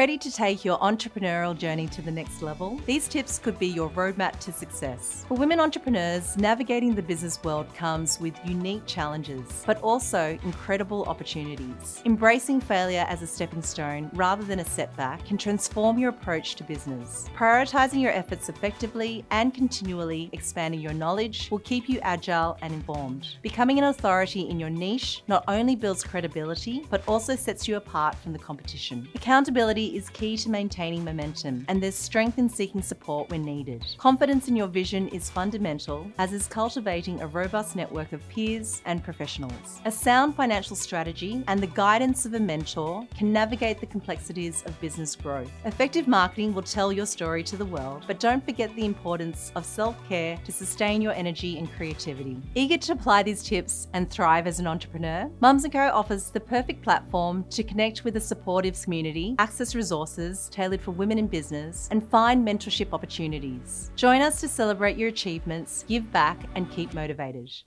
Ready to take your entrepreneurial journey to the next level? These tips could be your roadmap to success. For women entrepreneurs, navigating the business world comes with unique challenges, but also incredible opportunities. Embracing failure as a stepping stone rather than a setback can transform your approach to business. Prioritizing your efforts effectively and continually expanding your knowledge will keep you agile and informed. Becoming an authority in your niche not only builds credibility, but also sets you apart from the competition. Accountability is key to maintaining momentum, and there's strength in seeking support when needed. Confidence in your vision is fundamental, as is cultivating a robust network of peers and professionals. A sound financial strategy and the guidance of a mentor can navigate the complexities of business growth. Effective marketing will tell your story to the world, but don't forget the importance of self care to sustain your energy and creativity. Eager to apply these tips and thrive as an entrepreneur? Mums & Co offers the perfect platform to connect with a supportive community, access resources tailored for women in business, and find mentorship opportunities. Join us to celebrate your achievements, give back, and keep motivated.